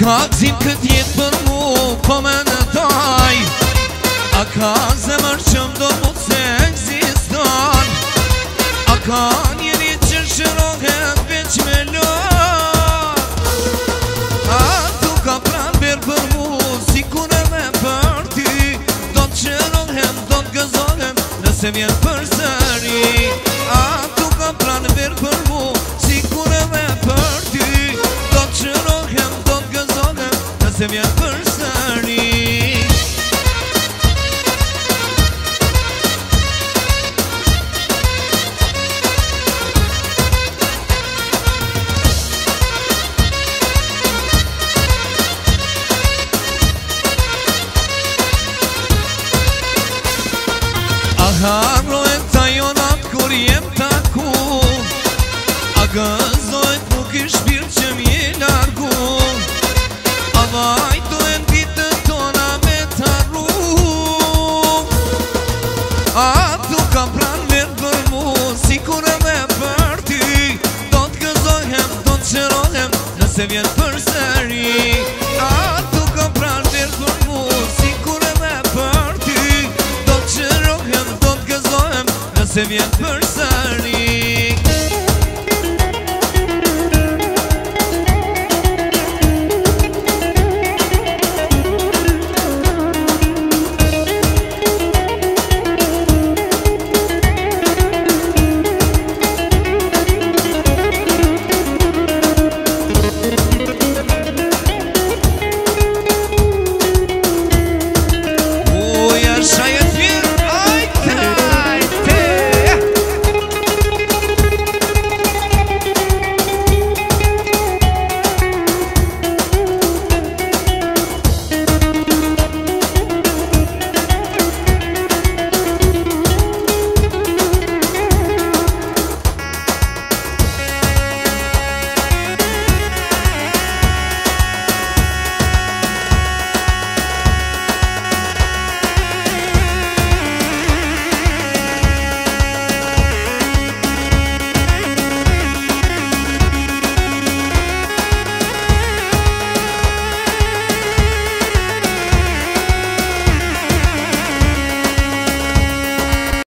Ka gzim këtë jetë për mu, po me në taj A ka zemër që mdo mu të eksistan A ka njëri që shërohe veç me lo A tu ka pranë berë për mu, si kune me për ty Do të shërohem, do të gëzohem, nëse vjen për sëri A tu ka pranë berë për mu, si kune me për ty Se m'ja kërë sani Aha, më e tajonat kërë jem t'aku Aga se vjen për sëri A tu kam pranë të rëtur mu Si kur e me për ty Do të qërohem, do të gëzohem Nëse vjen për sëri